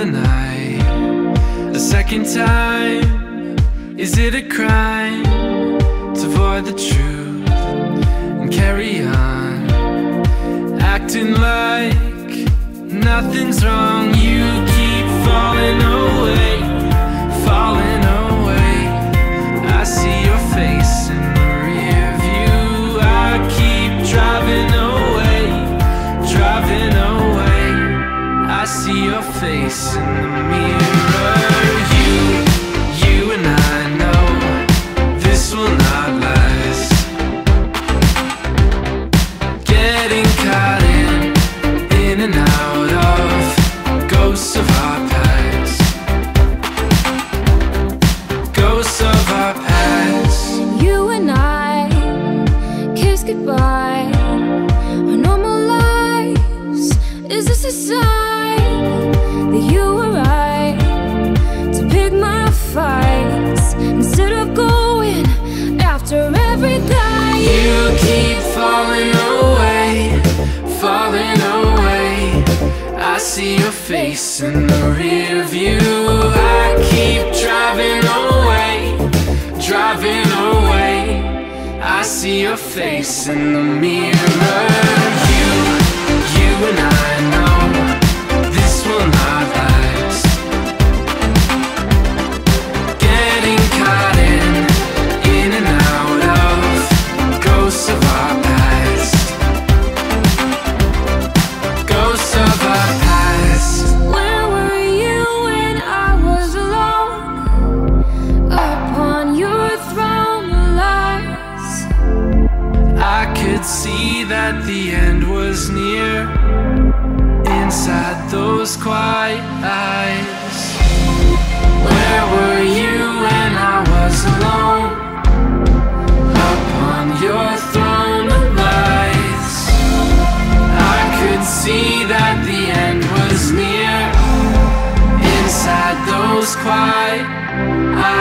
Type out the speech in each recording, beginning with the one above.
the night a second time? Is it a crime to avoid the truth and carry on? Acting like nothing's wrong, in the mirror. You, you and I know this will not last. Getting caught in, in and out of ghosts of our. Ghosts of our. You and I kiss goodbye. Our normal lives. Is this a sign that you were right to pick my fights instead of going after every? You keep falling away, falling away. I see your face in the rear view. I keep driving away, driving away. I see your face in the mirror. Could see that the end was near inside those quiet eyes. Where were you when I was alone upon your throne of lies? I could see that the end was near inside those quiet eyes.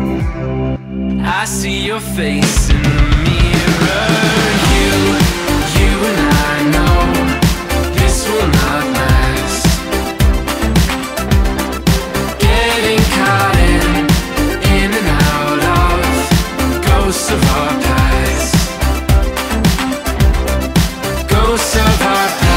I see your face in the mirror. You, you and I know this will not last. Getting caught in, in and out of ghosts of our past. Ghosts of our past